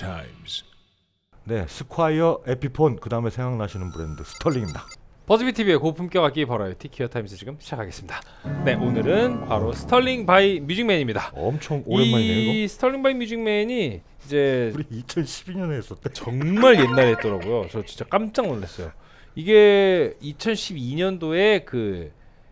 times. 네, 스콰이어 에피폰 그 다음에 생각나시는 브랜드 스털링입니다. 버즈비 TV의 고품격 악기 버라이어티 기어 타임스 지금 시작하겠습니다. 네, 오늘은 바로 스털링 바이 뮤직맨입니다. 엄청 오랜만이네요 이거. 이 스털링 바이 뮤직맨이 이제 우리 2012년에 했었대. 정말 옛날에 했더라고요. 저 진짜 깜짝 놀랐어요. 이게 2012년도에 그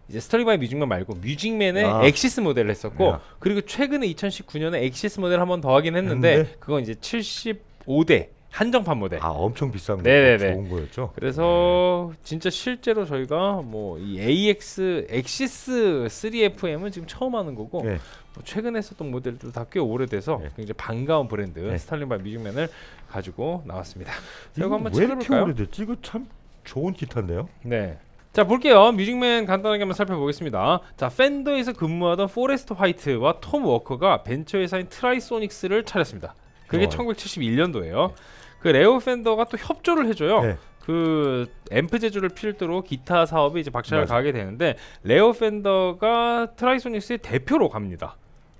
이제 스털링 바이 뮤직맨 말고 뮤직맨의 아. 엑시스 모델을 했었고 야. 그리고 최근에 2019년에 엑시스 모델 한 번 더 하긴 했는데 했는데? 그건 이제 75대 한정판 모델. 아 엄청 비싼 거 네네네. 좋은 거였죠. 그래서 진짜 실제로 저희가 뭐 이 AX 엑시스 3FM은 지금 처음 하는 거고 네. 뭐 최근에 했었던 모델도 다 꽤 오래돼서 네. 굉장히 반가운 브랜드 네. 스털링 바이 뮤직맨을 가지고 나왔습니다. 자, 이거 한번 왜 이렇게? 오래됐지? 이거 참 좋은 기타인데요. 네. 자 볼게요. 뮤직맨 간단하게 한번 살펴보겠습니다. 자 펜더에서 근무하던 포레스트 화이트와 톰 워커가 벤처 회사인 트라이소닉스를 차렸습니다. 그게 어. 1971년도예요. 그 레오 펜더가 또 협조를 해줘요. 네. 그 앰프 제조를 필두로 기타 사업에 이제 박차를. 가게 되는데 레오 펜더가 트라이소닉스의 대표로 갑니다.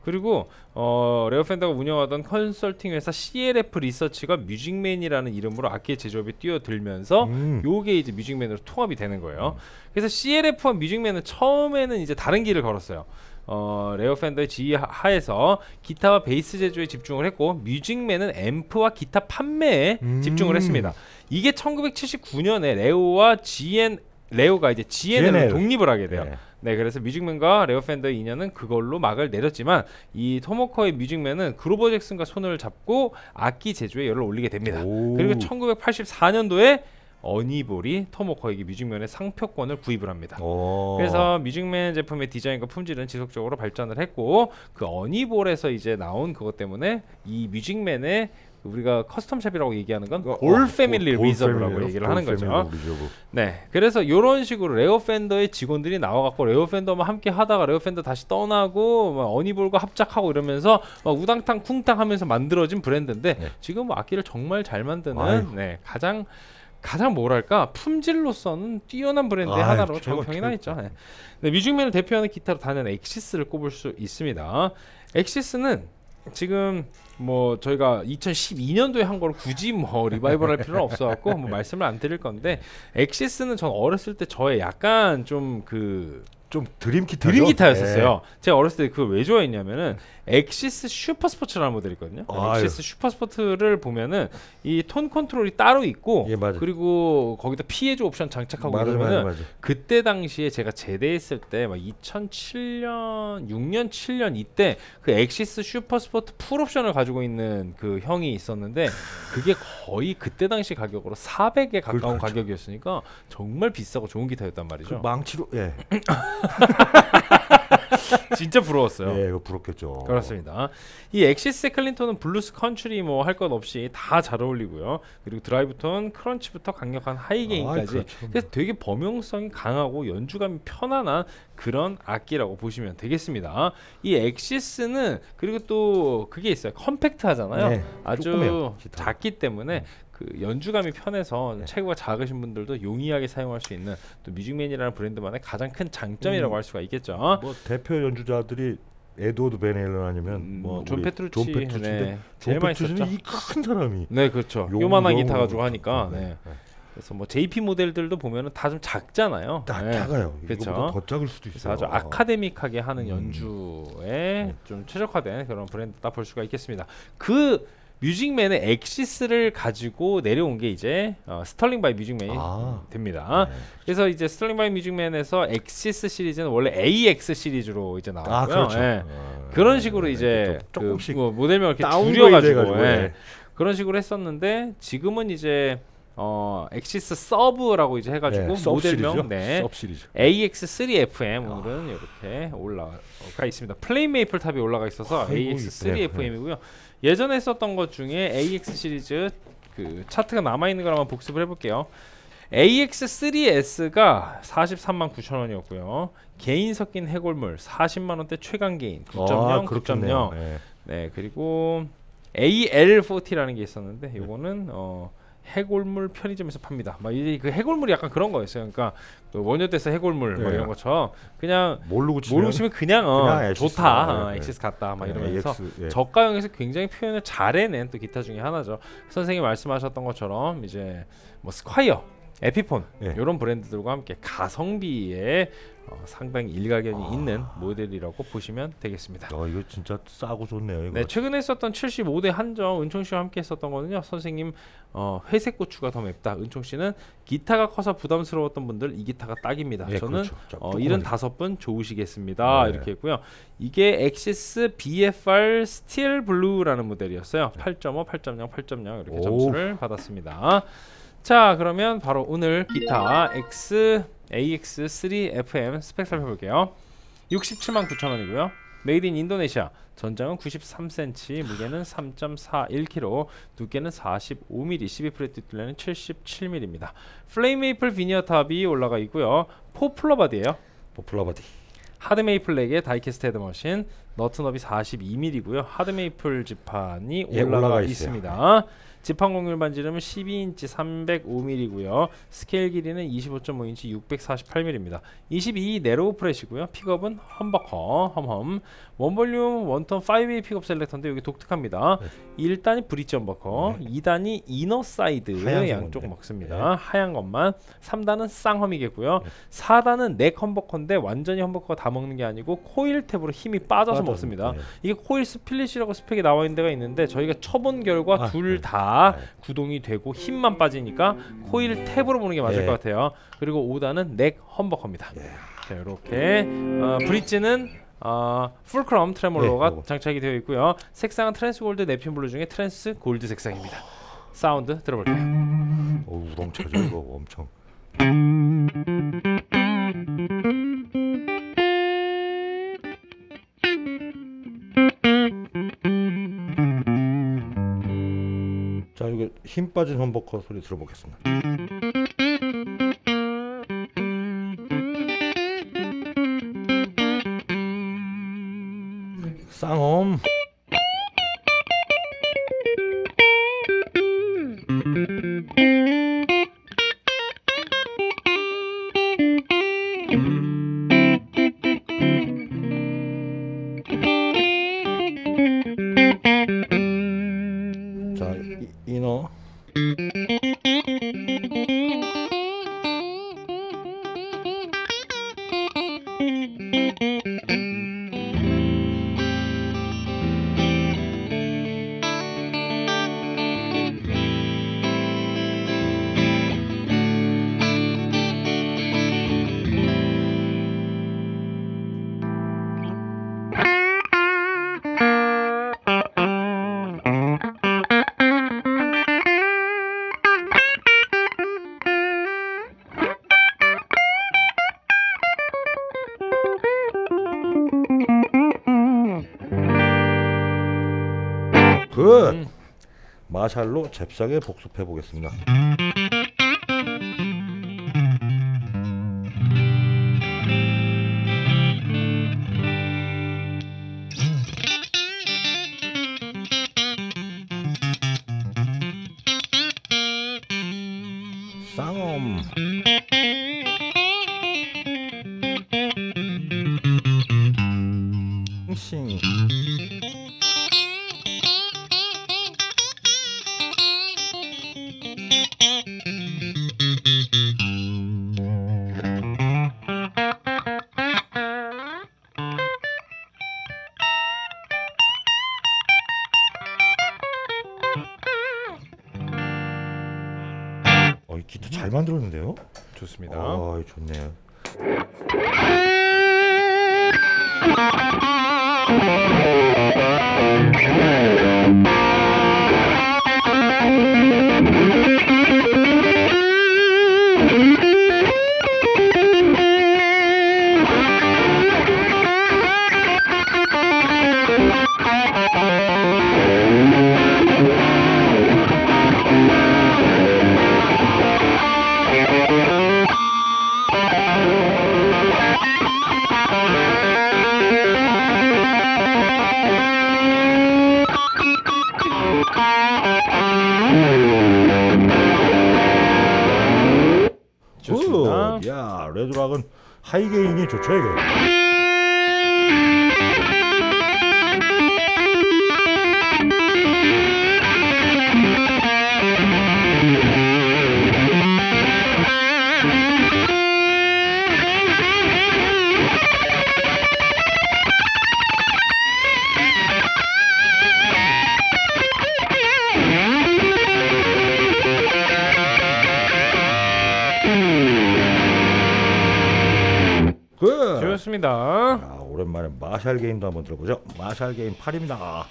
그리고 어, 레오 펜더가 운영하던 컨설팅 회사 CLF 리서치가 뮤직맨이라는 이름으로 악기 제조업에 뛰어들면서 음. 요게 이제 뮤직맨으로 통합이 되는 거예요. 그래서 CLF와 뮤직맨은 처음에는 이제 다른 길을 걸었어요. 어, 레오 펜더의 지휘 하- 하에서 기타와 베이스 제조에 집중을 했고 뮤직맨은 앰프와 기타 판매에 음. 집중을 했습니다. 이게 1979년에 레오와 G&L 레오가 이제 G&L로 G&L. 독립을 하게 돼요. 네. 네, 그래서 뮤직맨과 레오 펜더의 인연은 그걸로 막을 내렸지만 이 톰 워커의 뮤직맨은 그로버 잭슨과 손을 잡고 악기 제조에 열을 올리게 됩니다. 오. 그리고 1984년도에 어니볼이 톰 워커에게 뮤직맨의 상표권을 구입을 합니다. 어. 그래서 뮤직맨 제품의 디자인과 품질은 지속적으로 발전을 했고 그 어니볼에서 이제 나온 그것 때문에 이 뮤직맨의 우리가 custom shop이라고 얘기하는 건 볼 패밀리 리저브라고 얘기를 하는 거죠. 네, 그래서 이런 식으로 레오 펜더의 직원들이 나와갖고 레오 펜더만 함께 하다가 레오 펜더 다시 떠나고 막 어니볼과 합작하고 이러면서 막 우당탕 쿵탕 하면서 만들어진 브랜드인데 네. 지금 뭐 악기를 정말 잘 만드는 아유. 네, 가장 가장 뭐랄까 품질로서는 뛰어난 브랜드의 아유, 하나로 정평이. 나 있죠. 네. 네, 뮤직맨을 대표하는 기타로 단연 엑시스를 꼽을 수 있습니다. 엑시스는 지금 뭐 저희가 2012년도에 한 걸 굳이 뭐 리바이벌할 필요는 없어갖고 뭐 말씀을 안 드릴 건데 엑시스는 전 어렸을 때 저의 약간 좀 그 좀 dream 기타죠. dream 기타였었어요. 제가 어렸을 때 그걸 왜 좋아했냐면은 엑시스 슈퍼 스포츠라는 모델이 있거든요. 아유. 엑시스 슈퍼 스포츠를 보면은 이 톤 컨트롤이 따로 있고 예. 그리고 거기다 피에조 옵션 장착하고 맞아, 이러면은 맞아, 맞아. 그때 당시에 제가 제대했을 때 막 2007년, 6년, 7년 이때 그 엑시스 슈퍼 스포츠 풀 옵션을 가지고 있는 그 형이 있었는데 그게 거의 그때 당시 가격으로 400에 가까운 그렇죠. 가격이었으니까 정말 비싸고 좋은 기타였단 그 말이죠. 망치로 예, 진짜 부러웠어요. 예, 이거 부럽겠죠. 그렇습니다. 이 엑시스 clean tone은 블루스 컨트리 뭐 할 것 없이 다 잘 어울리고요. 그리고 drive tone, crunch부터 강력한 high gain까지. 아이, 그렇죠. 그래서 되게 범용성이 강하고 연주감이 편안한 그런 악기라고 보시면 되겠습니다. 이 엑시스는 그리고 또 그게 있어요. 컴팩트하잖아요. 네, 아주 조그매요. 작기 때문에 그 연주감이 편해서 네. 체구가 작으신 분들도 용이하게 사용할 수 있는 또 Music Man이라는 브랜드만의 가장 큰 장점이라고 음. 할 수가 있겠죠. 뭐 대표 연주자들이 에드워드 밴 헤일런 아니면 음, 뭐 존 우리 페트루치, 존 페트루치인데 네, 존 페트루치는. 이 큰 사람이 네, 그렇죠. 용- 요만한 용- 기타 가지고 하니까. 네, 네. 네. 그래서 뭐 JP 모델들도 보면은 다 좀 작잖아요. 딱 네. 작아요. 이거보다 더 작을 수도 있어요. 아주 academic하게 하는 음. 연주에 네. 좀 최적화된 그런 브랜드다 볼 수가 있겠습니다. 그 Music Man의 Axis를 가지고 내려온 게 이제 어, Sterling by Music Man이 아. 됩니다. 네. 그래서 이제 Sterling by Music Man에서 Axis 시리즈는 원래 AX 시리즈로 이제 나왔고요. 아 그렇죠. 예. 어, 그런 식으로 네, 이제 그 뭐 모델명을 이렇게 줄여가지고 예. 예. 그런 식으로 했었는데 지금은 이제 어 Axis SUB라고 이제 해가지고 네, 모델명? 네 SUB 시리즈. AX3FM 오늘은 이렇게 올라가 있습니다. flame maple top이 올라가 있어서 아이고, AX3FM이고요. 예전에 했었던 것 중에 AX 시리즈 그 차트가 남아 있는 걸 한번 복습을 해볼게요. AX3S가 43만 9천 원이었고요. gain 섞인 해골물 40만 원대 최강 gain 9.0, 아, 9.0. 그렇겠네요. 네. 네 그리고 AL40라는 게 있었는데 이거는 어 해골물 편의점에서 팝니다. 막 이제 그 해골물이 약간 그런 거였어요. 그러니까 그 원효대사 해골물 뭐 네. 이런 것처럼 그냥 모르고 치면 모르고 치면 그냥, 어, 그냥 Axis. 좋다, 네, 어, 네. Axis 같다, 막 네, 이러면서 AX, 예. 저가형에서 굉장히 표현을 잘해낸 또 기타 중에 하나죠. 선생님 말씀하셨던 것처럼 이제 뭐 Squier, Epiphone 예. 이런 브랜드들과 함께 가성비에 어, 상당히 일가견이 있는 모델이라고 보시면 되겠습니다. 어 이거 진짜 싸고 좋네요. 이거. 네, 최근에 썼던 75대 한정 은총 씨와 함께 했었던 거는요. 선생님 어, 회색 고추가 더 맵다. 은총 씨는 기타가 커서 부담스러웠던 분들 이 기타가 딱입니다. 예, 저는 그렇죠. 자, 어, 조그만해. 75분 좋으시겠습니다. 네. 이렇게 했고요. 이게 엑시스 BFR 스틸 블루라는 모델이었어요. 8.5, 8.0, 8.0 이렇게 오. 점수를 받았습니다. 자, 그러면 바로 오늘 기타 X AX3 FM 스펙 살펴볼게요. 67만 9천 원이고요. made in Indonesia. 전장은 93cm, 무게는 3.41kg, 두께는 45mm, 12fret 뒷둘레는 77mm입니다. flame maple veneer top이 올라가 있고요. poplar body예요. poplar body. hard maple neck에 die-cast head machine nut 너비 42mm고요. hard maple 지판이 예, 올라가, 올라가. 있습니다. 지판 곡률 지름은 12인치 305mm고요. 스케일 길이는 25.5인치 648mm입니다. 22 narrow fret이고요. 픽업은 험버커 험험 원볼륨 원톤 5A 픽업 셀렉터인데 여기 독특합니다. 1단이 bridge humbucker, 2단이 inner side 네. 양쪽 건데. 먹습니다. 하얀 것만 3단은 쌍hum이겠고요. 4단은 neck humbucker인데 완전히 humbucker가 다 먹는 게 아니고 coil tap으로 힘이 빠져서, 먹습니다. 네. 이게 coil split이라고 스펙에 나와 있는 데가 있는데 저희가 쳐본 결과 아, 둘 네. 다 네. 구동이 되고 힘만 빠지니까 coil tap으로 보는 게 맞을 예. 것 같아요. 그리고 5단은 neck humbucker입니다. 예. 자 이렇게 어, bridge는 어, fulcrum tremolo가 예, 요거. 장착이 되어 있고요. 색상은 trans gold, Neptune blue 중에 trans gold 색상입니다. 사운드 들어볼게요. 어, 우렁차죠 이거 엄청. 힘 빠진 험버커 소리 들어보겠습니다. 쌍엄. 자 이, 이너. 마샬로 잽싸게 복습해 보겠습니다. 쌍엄. 어, 이 기타 잘 만들었는데요? 좋습니다. 아, 좋네요. 하이게인이 좋죠 이게. 굿. 좋습니다. 야, 오랜만에 마샬 게임도 한번 들어보죠. 마샬 게임 8입니다. 아,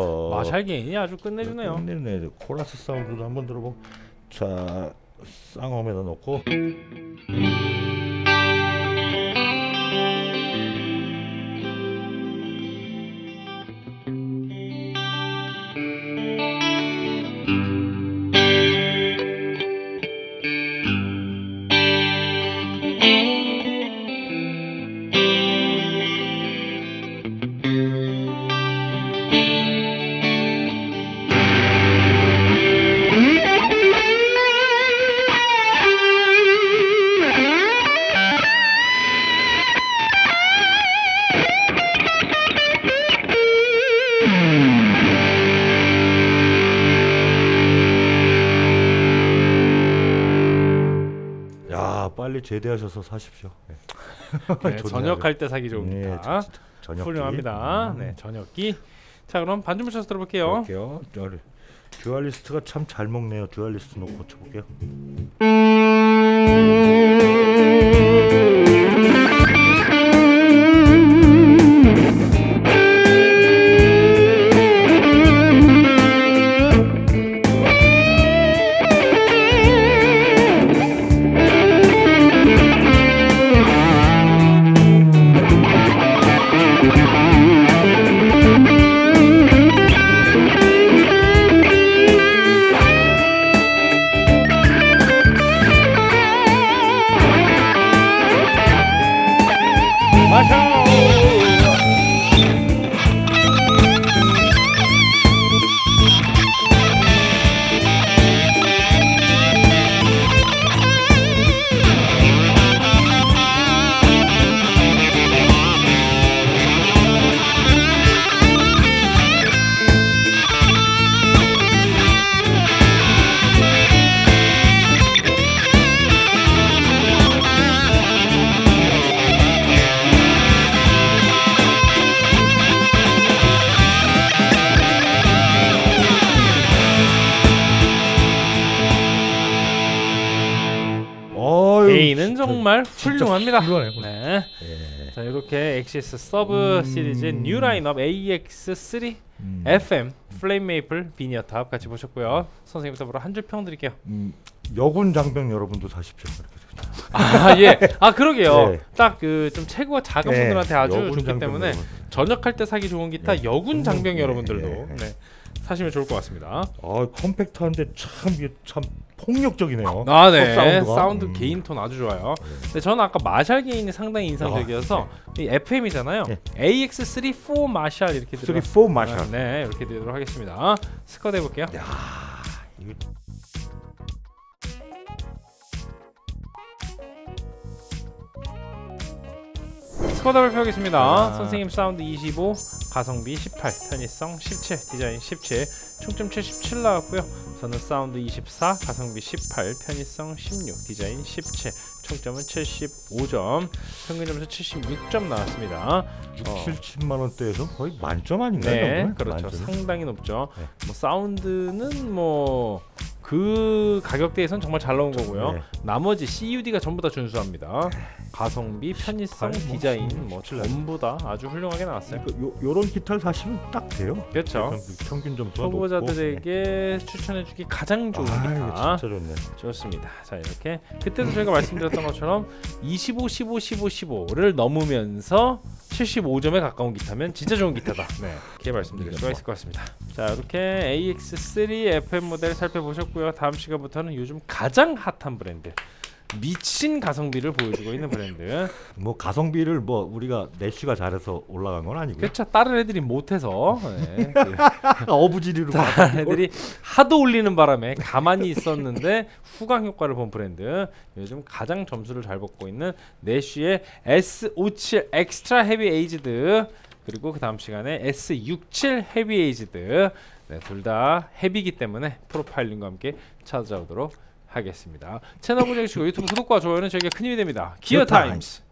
좋아. 아이고 좋아. 마샬 게인이 아주 끝내주네요. 끝내네. 코러스 사운드도 한번 들어보. 자, 쌍엄에다 넣고. 제대하셔서 사십시오. 네. 네, 좋네요. 저녁할 때 사기 네, 좋습니다. 저- 저- 훌륭합니다. 네, 저녁기. 자, 그럼 반주문 쳐서 들어볼게요. 볼게요. 저, 듀얼리스트가 참 잘 먹네요. 듀얼리스트 놓고 쳐볼게요. 정말 훌륭합니다. 훌륭하네요. 네. 예. 자 이렇게 Axis SUB 음. 시리즈 new lineup AX3 음, FM flame maple veneer top 같이 보셨고요. 선생님부터 한 줄 평 드릴게요. 음, 여군 장병 여러분도 사십시오. 아 예. 아 그러게요. 네. 딱 그 좀 체구가 작은 네, 분들한테 아주 좋기 때문에. 전역할 때 사기 좋은 기타 예. 여군 장병 예, 여러분들도 예, 예. 네, 사시면 좋을 것 같습니다. 아 compact한데 참 이게 참 폭력적이네요. 아, 네. 사운드가. 사운드 음. gain tone 아주 좋아요. 근데 저는 아까 Marshall gain이 상당히 인상적이어서 이 FM이잖아요. 네. AX3 for Marshall 이렇게 3, 들어. for Marshall. 네, 이렇게 드리도록 하겠습니다. 스쿼드 해 볼게요. 이거 스쿼드 발표하겠습니다. 아. 선생님 사운드 25, 가성비 18, 편의성 17, 디자인 17, 총점 77 나왔고요. 저는 사운드 24, 가성비 18, 편의성 16, 디자인 17, 총점은 75점, 평균 점수 76점 나왔습니다. 6, 어. 7, 7만 원대에서 거의 만점 아닌가요? 네, 정도면? 그렇죠. 만점이? 상당히 높죠. 네. 뭐 사운드는 뭐 그 가격대에선 정말 잘 나온 거고요. 네. 나머지 CUD가 전부 다 준수합니다. 가성비, 편의성, 18, 뭐 디자인 뭐 17. 전부 다 아주 훌륭하게 나왔어요. 그 요, 요런 기타를 사시면 딱 돼요. 그렇죠. 그 평균 점수가 높고. 초보자들에게 추천해주기 가장 좋은 아, 기타. 진짜 좋네. 좋습니다. 자 이렇게 그때도 저희가 말씀드렸던 것처럼 25, 15, 15, 15를 넘으면서 75점에 가까운 기타면 진짜 좋은 기타다. 네, 이렇게 말씀드릴 수가 있을 것 같습니다. 자 이렇게 AX3 FM 모델 살펴보셨고 요. 다음 시간부터는 요즘 가장 핫한 브랜드. 미친 가성비를 보여주고 있는 브랜드. 뭐 가성비를 뭐 우리가 내쉬가 잘해서 올라간 건 아니고. 그렇죠. 다른 애들이 못해서 네, 그 어부지리로 다른 애들이 하도 올리는 바람에 가만히 있었는데 후광 효과를 본 브랜드 요즘 가장 점수를 잘 받고 있는 Nash의 S57 extra heavy aged 그리고 그 다음 시간에 S67 heavy aged 네, 둘 다 heavy기 때문에 프로파일링과 함께 찾아오도록 하겠습니다. 채널 고정해주시고 유튜브 구독과 좋아요는 저에게 큰 힘이 됩니다. Gear Gear Times. Times